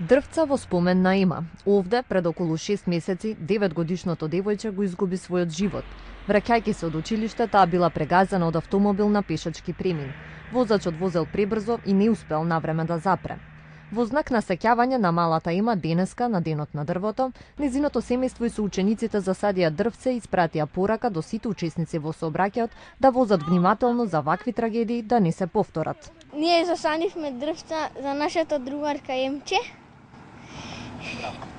Дрвца во спомен на има. Овде, пред околу 6 месеци, 9 годишното девојче го изгуби својот живот. Враќајќи се од училиште, таа била прегазена од автомобил на пешачки премин. Возачот возел пребрзо и не успел навреме да запре. Во знак на сеќавање на малата има денеска на денот на дрвото, незиното семејство и соучениците засадија дрвце и испратија порака до сите учесници во сообраќајот да возат внимателно за вакви трагедии да не се повторат. Ние засадивме дрвца за нашата другарка Емче.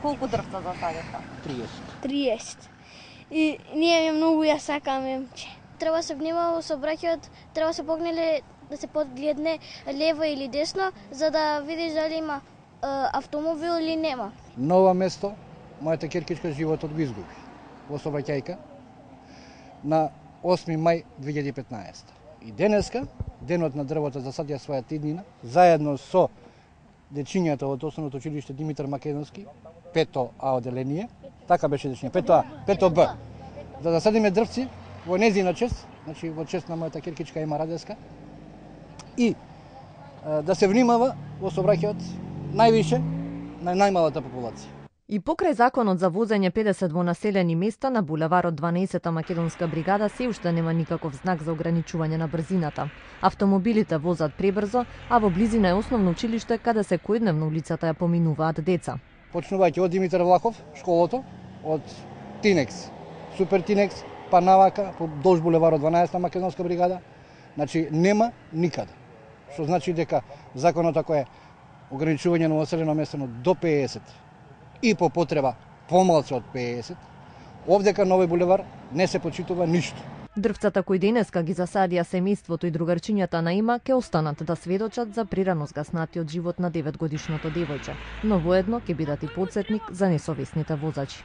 Колку дрвца засадевте? 30. 30. И ние многу ја сакаме Емче. Треба се внимава со браќаот, треба се погнеле да се погледне лево или десно, за да видиш дали има е, автомобил или нема. Нова место, мојата керкичка животот го изгуби во Собаќајка на 8 мај 2015. И денеска, денот на дрвото засадија својата иднина, заедно со дечињата од основното училиште Димитар Македонски, пето А оделение, така беше дечиња, пето А, пето Б. За да засадиме дрвци во незина чест, значи во чест на мојата киркичка Ема Радеска, и да се внимава во собраќајот највише на најмалата популација. И покрај законот за возење 50 во населени места на булеварот 12-та Македонска бригада се уште нема никаков знак за ограничување на брзината. Автомобилите возат пребрзо, а во близина е основно училиште каде се којдневно улицата ја поминуваат деца. Почнувајќи од Димитар Влахов, школото, од Тинекс, Супер Тинекс, па навака, по долж булеварот 12-та Македонска бригада, значи нема никаде. Што значи дека законот ако е ограничување на населено место до 50 и по потреба помалку од 50, овдека на овој булевар не се почитува ништо. Дрвцата кои денеска ги засадија семејството и другарчињата на има ке останат да сведочат за прирано згаснатиот живот на 9 годишното девојче, но воедно ќе бидат и подсетник за несовесните возачи.